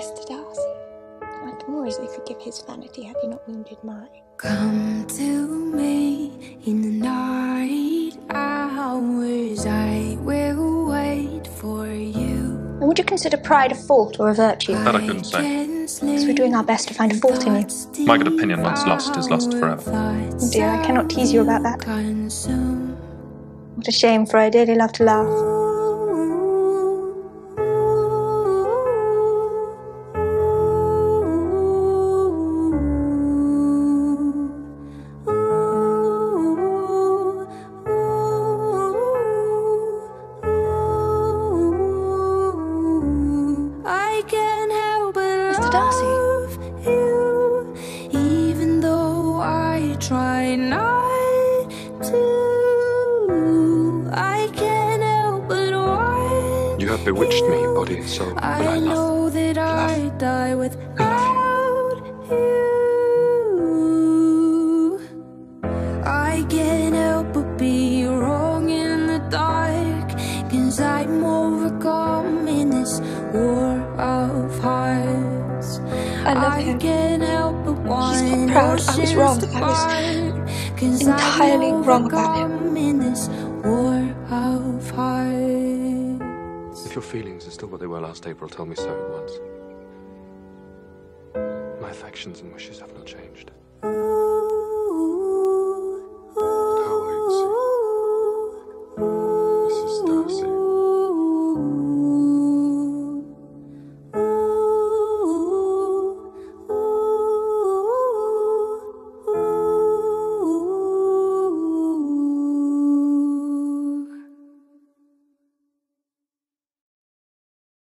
Mr. Darcy, I can more easily forgive his vanity had he not wounded mine. Come to me in the night hours. I will wait for you. And would you consider pride a fault or a virtue? That I couldn't say. Because we're doing our best to find a fault in you. My good opinion, once lost, is lost forever. Oh dear, I cannot tease you about that. What a shame, for I dearly love to laugh. But Darcy. you, even though I try not to. I can't help but want You have bewitched me, body and soul. But I I love. know that I die without you. I can't help but be wrong in the dark. Cause I'm overcome I love him. can't help but want not proud. I was wrong. I was entirely wrong about him. In this war of hearts. If your feelings are still what they were last April, tell me so at once. My affections and wishes have not changed. Ooh.